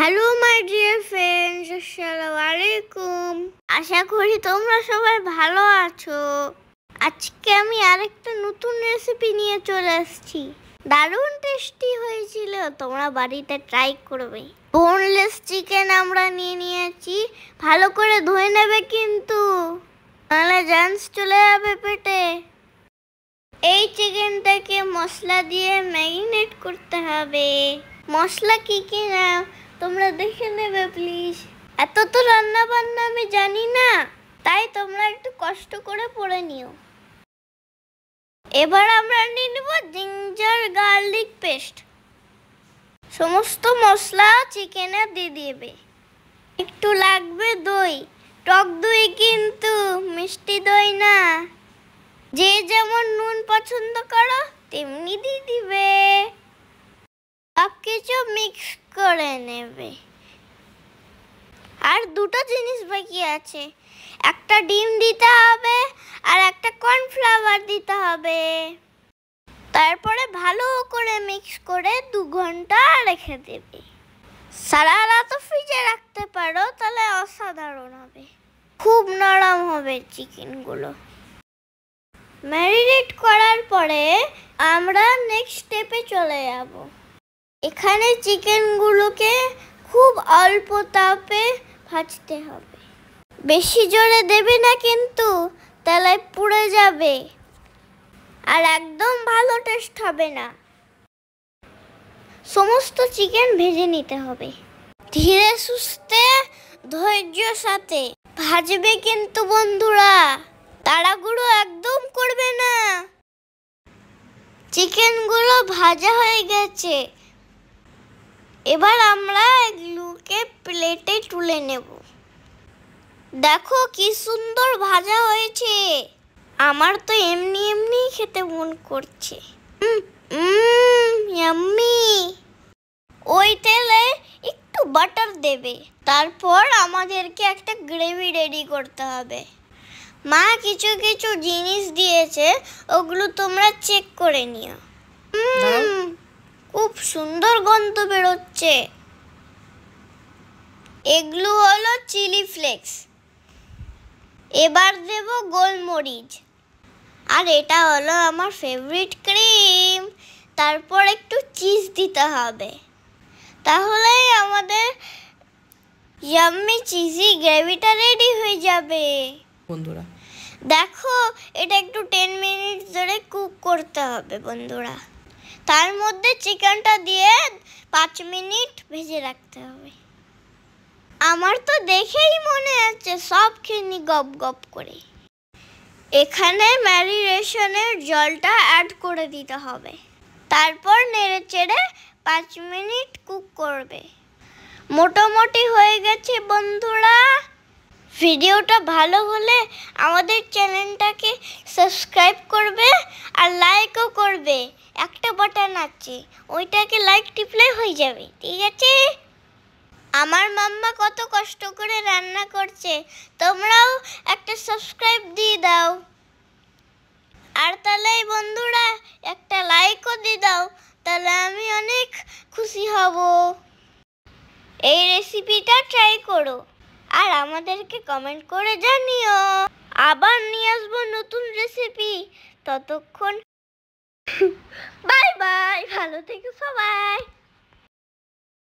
Hello my dear friends আসসালামু আলাইকুম আশা করি তোমরা সবাই ভালো আছো। আজকে আমি আরেকটা নতুন রেসিপি নিয়ে চলে এসেছি দারুণ টেস্টি হয়েছিল, তোমরা বাড়িতে ট্রাই করবে। বোনলেস চিকেন আমরা নিয়ে নিয়েছি, ভালো করে ধুয়ে নেবে কিন্তু। নাহলে জান্স চলে যাবে পেটে। এই চিকেনটাকে মশলা দিয়ে ম্যারিনেট করতে হবে। মশলা কি কি না তোমরা দেখে নেবে প্লিজ এত তো রান্না বান্না আমি জানি না। তাই তোমরা একটু কষ্ট করে পড়ে নিও। এবার আমরা নিয়ে নেব জিঞ্জার গার্লিক পেস্ট। সমস্ত মশলা চিকেনে দিয়ে দেবে। একটু লাগবে দই। টক দই কিন্তু মিষ্টি দই না। যে যেমন নুন পছন্দ করো, তেমনি দিয়ে দিবে। সব কিছু মিক্স করে নেবে। আর দুটো জিনিস বাকি আছে। একটা ডিম দিতে হবে আর একটা কর্নফ্লাওয়ার দিতে হবে। তারপরে ভালো করে মিক্স করে দু ঘণ্টা রেখে দেবে। সারা রাত ফ্রিজে রাখতে পারো, তাহলে অসাধারণ হবে। খুব নরম হবে চিকেনগুলো। ম্যারিনেট করার পরে আমরা নেক্সট স্টেপে চলে যাব। এখানে চিকেনগুলোকে খুব অল্প তাপে ভাজতে হবে। বেশি জোরে দেবে না কিন্তু তাহলে পুড়ে যাবে। আর একদম ভালো টেস্ট হবে না। সমস্ত চিকেন ভেজে নিতে হবে। ধীরে সুস্থে, ধৈর্য সাথে। ভাজবে কিন্তু বন্ধুরা। তাড়াগুলো একদম করবে না। চিকেনগুলো ভাজা হয়ে গেছে। এবার আমরা এগুলোকে প্লেটে তুলে নেব। দেখো কি সুন্দর ভাজা হয়েছে। আমার তো এমনি এমনি খেতে মন করছে। ওই তেলে একটু বাটার দেবে। তারপর আমাদেরকে একটা গ্রেভি রেডি করতে হবে। মা কিছু কিছু জিনিস দিয়েছে ওগুলো তোমরা চেক করে নিও। উম, খুব সুন্দর গন্ধ বেরোচ্ছে। এগুলো হলো চিলি ফ্লেক্স। এবার দেব গোলমরিচ। আর এটা হলো আমার ফেভারিট ক্রিম তারপর একটু চিজ দিতে হবে। তাহলেই আমাদের ইয়াম্মি চিজি গ্রেভিটা রেডি হয়ে যাবে। বন্ধুরা। দেখো এটা একটু টেন মিনিট ধরে কুক করতে হবে বন্ধুরা। তার মধ্যে চিকেনটা দিয়ে পাঁচ মিনিট ভেজে রাখতে হবে। আমার তো দেখেই মনে হচ্ছে সব খেয়ে গপ গপ করে। এখানে ম্যারিনেশনের জলটা অ্যাড করে দিতে হবে। তারপর নেড়ে চেড়ে পাঁচ মিনিট কুক করবে। মোটামুটি হয়ে গেছে বন্ধুরা। ভিডিওটা ভালো হলে আমাদের চ্যানেলটাকে সাবস্ক্রাইব করবে। আর লাইকও করবে। একটা বাটন আছে, ওইটাকে লাইক টিপলে হয়ে যাবে, ঠিক আছে? আমার মাম্মা কত কষ্ট করে রান্না করছে, তোমরাও একটা সাবস্ক্রাইব দিয়ে দাও। আর তাহলে বন্ধুরা, একটা লাইকও দিয়ে দাও, তাহলে আমি অনেক খুশি হব। এই রেসিপিটা ট্রাই করো, আর আমাদেরকে কমেন্ট করে জানিও। আবার নিয়ে আসব নতুন রেসিপি ততক্ষণ বাই বাই ভালো থেকো সবাই।